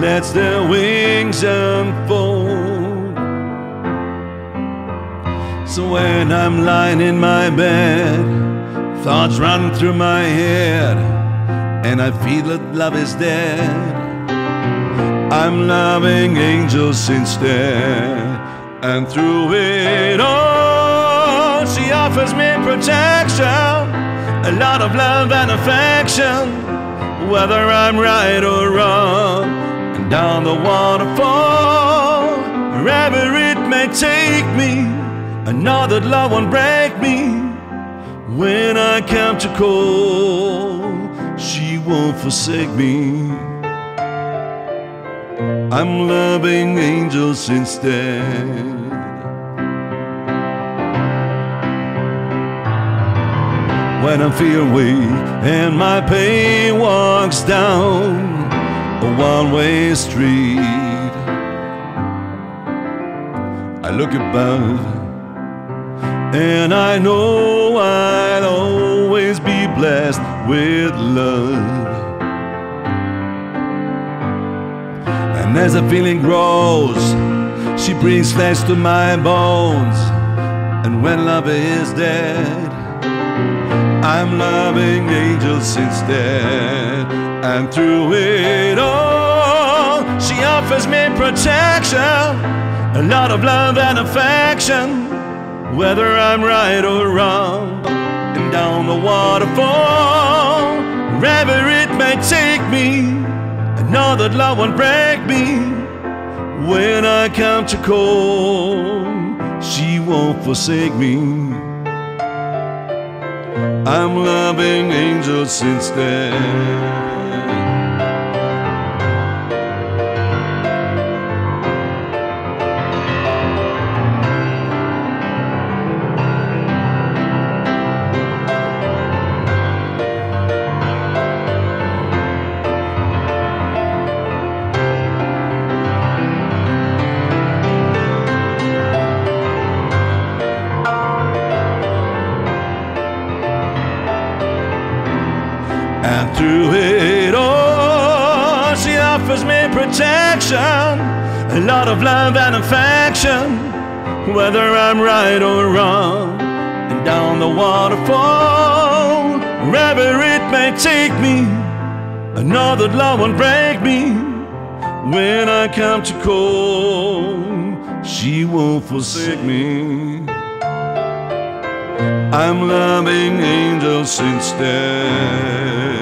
lets their wings unfold. So when I'm lying in my bed, thoughts run through my head, and I feel that love is dead. I'm loving angels instead, and through it all, she offers me protection, a lot of love and affection whether I'm right or wrong. Down the waterfall, wherever it may take me, that love won't break me. When I come to call, she won't forsake me. I'm loving angels instead. when I feel weak and my pain walks down a one way street. I look above and I know I'll always be blessed with love. And as the feeling grows, she brings flesh to my bones. And when love is dead, I'm loving angels instead. And through it protection, a lot of love and affection, whether I'm right or wrong. And down the waterfall, wherever it may take me, I know that love won't break me. When I come to call, she won't forsake me. I'm loving angels instead. And through it all, she offers me protection, a lot of love and affection, whether I'm right or wrong. And down the waterfall, wherever it may take me, that love won't break me. When I come to call, she won't forsake me. I'm loving angels instead.